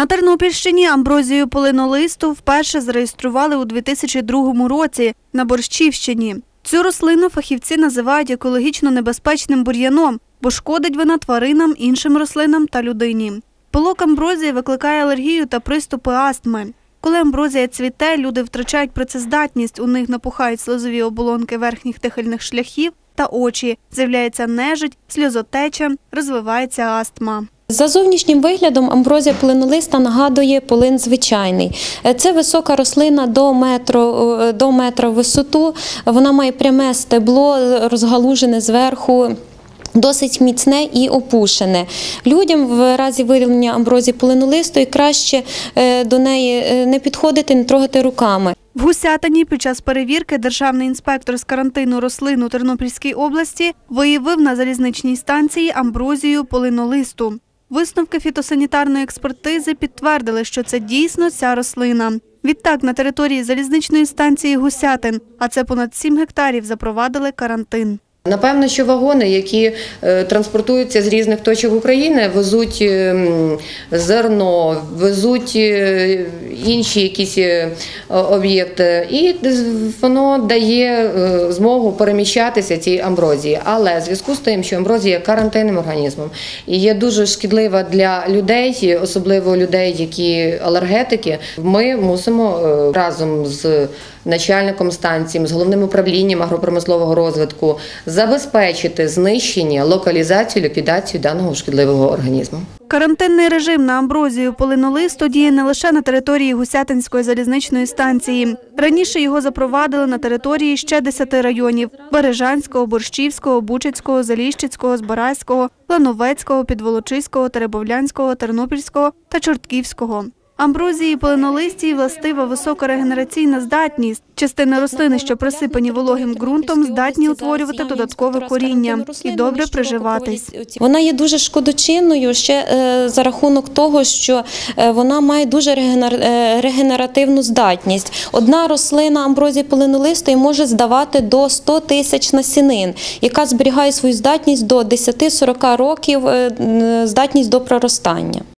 На Тернопільщині амброзію полинолисту вперше зареєстрували у 2002 році на Борщівщині. Цю рослину фахівці називають екологічно небезпечним бур'яном, бо шкодить вона тваринам, іншим рослинам та людині. Пилок амброзії викликає алергію та приступи астми. Коли амброзія цвіте, люди втрачають працездатність, у них напухають слизові оболонки верхніх дихальних шляхів та очі, з'являється нежить, сльозотеча, розвивається астма. За зовнішнім виглядом амброзія полинолиста нагадує полин звичайний. Е, Це висока рослина до метру, е, до метра в висоту. Вона має пряме стебло, розгалужене зверху. Досить міцне і опушене. Людям в разі виявлення амброзії полинолистої краще е, до неї не підходити, не трогати руками. В Гусятині під час перевірки державний інспектор з карантину рослин у Тернопільській області виявив на залізничній станції амброзію полинолисту. Висновки фітосанітарної експертизи підтвердили, що це дійсно ця рослина. Відтак на території залізничної станції Гусятин, а це понад 7 гектарів, запровадили карантин. Напевно, що вагони, які е, транспортуються з різних точок України, везуть е, зерно, везуть е, інші якісь е, об'єкти, і воно дає змогу переміщатися цій амброзії. Але в зв'язку з тим, що амброзія є карантинним організмом і є дуже шкідлива для людей, особливо людей, які алергетики, ми мусимо разом з начальником станції, з головним управлінням агропромислового розвитку забезпечити знищення, локалізацію, ліквідацію даного шкідливого організму. Карантинний режим на амброзію полинолисту діє не лише на території Гусятинської залізничної станції. Раніше його запровадили на території ще 10 районів – Бережанського, Борщівського, Бучицького, Заліщицького, Збаразького, Лановецького, Підволочиського, Теребовлянського, Тернопільського та Чортківського. Амброзії полинолистій властива висока регенераційна здатність. Частини рослини, що присипані вологим ґрунтом, здатні утворювати додаткове коріння і добре приживатись. Вона є дуже шкодочинною ще е, за рахунок того, що е, вона має дуже е, регенеративну здатність. Одна рослина амброзії полинолистої може здавати до 100 тисяч насінин, яка зберігає свою здатність до 10-40 років, здатність до проростання.